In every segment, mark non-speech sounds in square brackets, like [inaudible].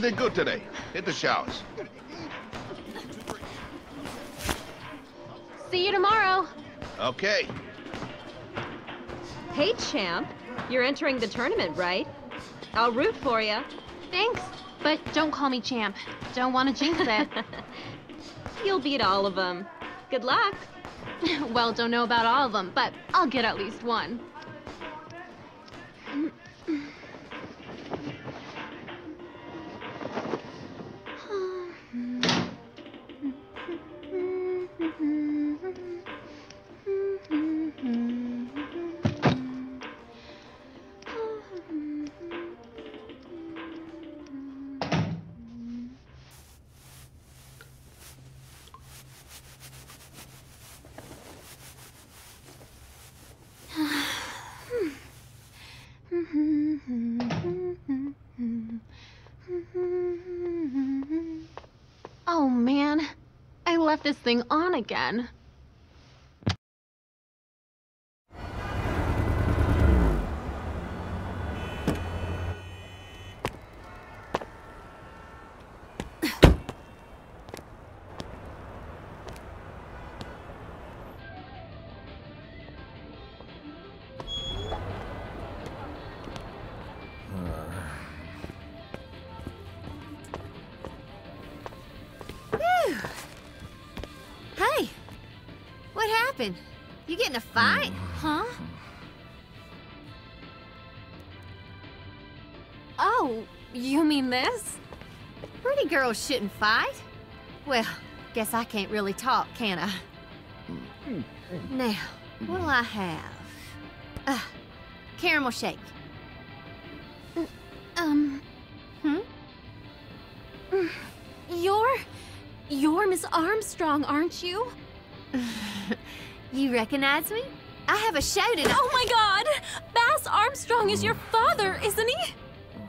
Thanks, Coach. Did good today. Hit the showers. See you tomorrow. Okay. Hey, champ. You're entering the tournament, right? I'll root for you. Thanks, but don't call me champ. Don't want to jinx it. [laughs] You'll beat all of them. Good luck. [laughs] well, don't know about all of them, but I'll get at least one. This thing on again. Happened? You get in a fight? Huh? Oh, you mean this? Pretty girls shouldn't fight. Well, guess I can't really talk, can I? Now, what'll I have? Uh, caramel shake. Um. Hmm? You're. You're Miss Armstrong, aren't you? [laughs] You recognize me? I have a show tonight. Oh my god! Bass Armstrong is your father, isn't he?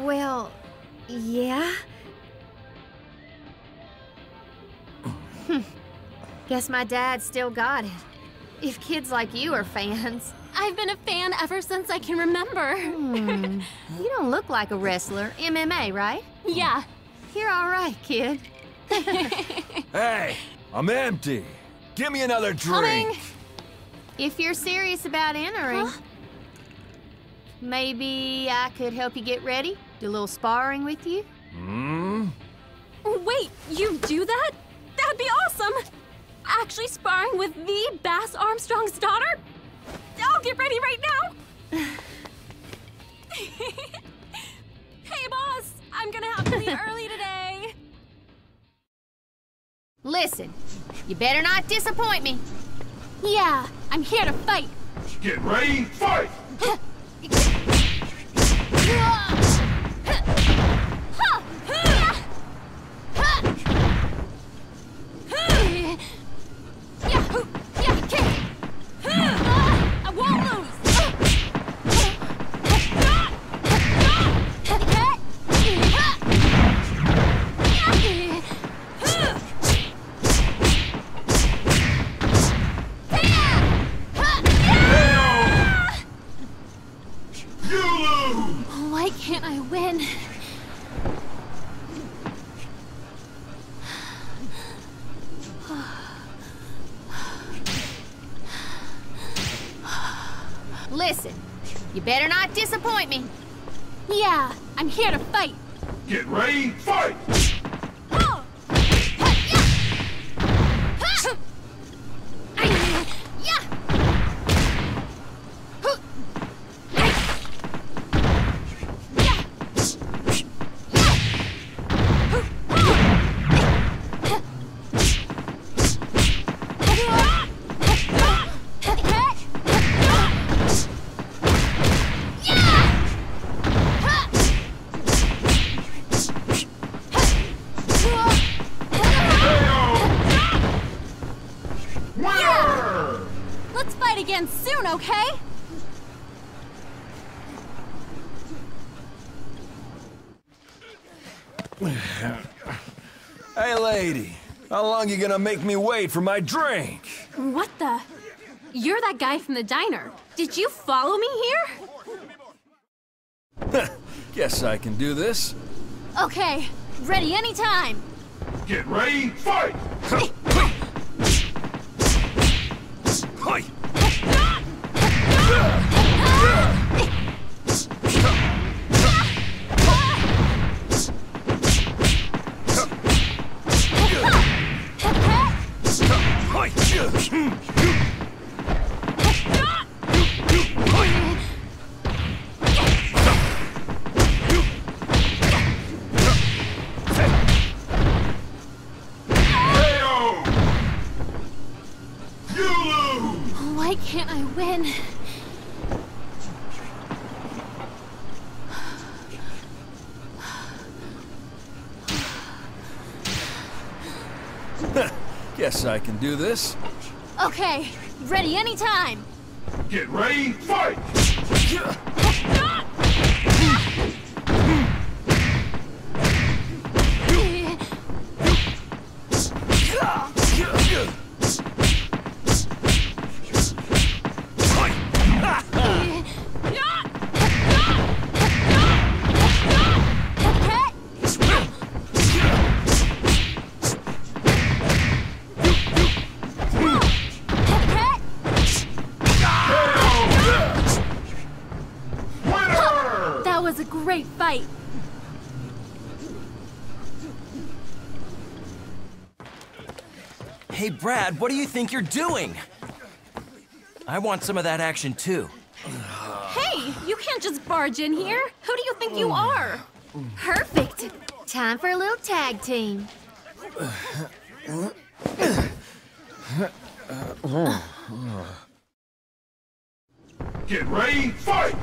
Well, yeah. [laughs] Guess my dad still got it. If kids like you are fans. I've been a fan ever since I can remember. Hmm. [laughs] You don't look like a wrestler. MMA, right? yeah. You're all right, kid. [laughs] Hey, I'm empty. Give me another drink. Coming. If you're serious about entering, Huh? maybe I could help you get ready. Do a little sparring with you. Hmm? Wait, you do that? That'd be awesome! Actually sparring with the Bass Armstrong's daughter? I'll get ready right now! [laughs] hey, boss! I'm gonna have to leave early today. [laughs] Listen, you better not disappoint me. Yeah, I'm here to fight. Get ready, fight! [laughs] I won't You lose! Why can't I win? Listen, you better not disappoint me. Yeah, I'm here to fight. Get ready, fight! Again soon, okay? Hey, lady. How long you gonna make me wait for my drink? What the? You're that guy from the diner. Did you follow me here? Guess I can do this. Okay, ready anytime. Get ready, fight! [laughs] Why can't I win? Guess I can do this. Okay, ready anytime. Get ready, fight! Great fight. Hey, Brad, what do you think you're doing? I want some of that action too. Hey, you can't just barge in here. Who do you think you oh. are? Perfect. Time for a little tag team. Get ready, fight!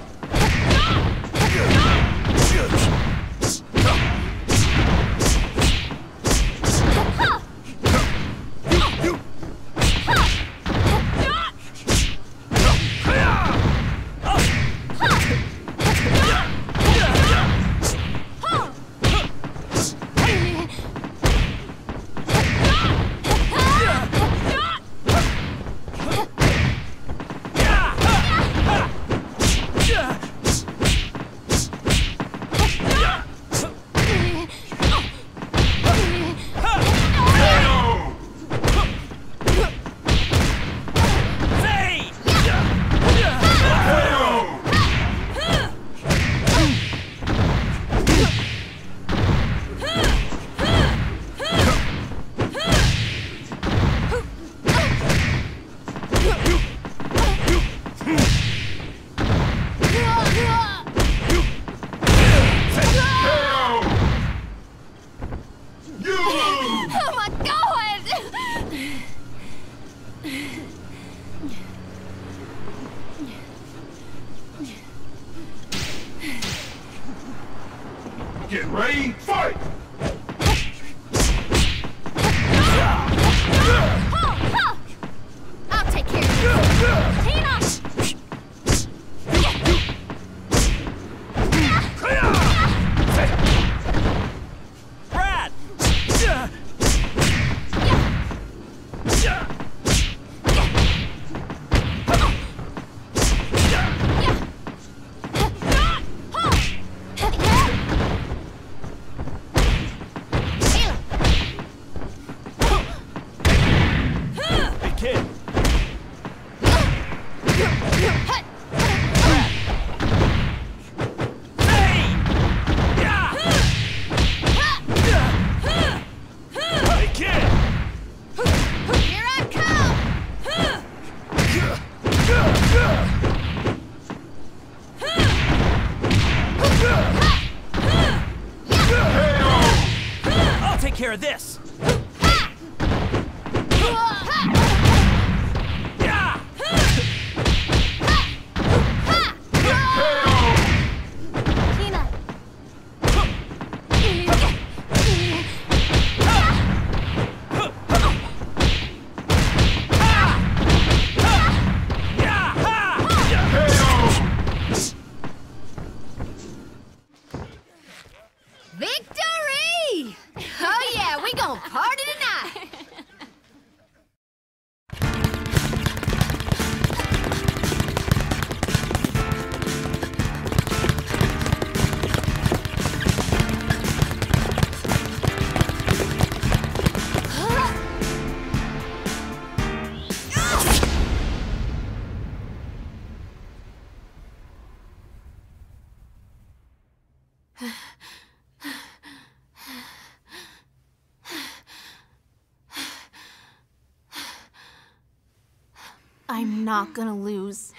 Not gonna lose.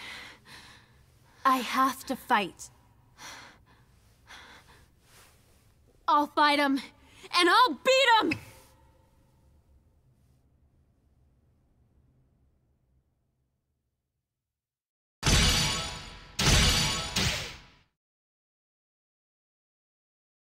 I have to fight. I'll fight him, and I'll beat him!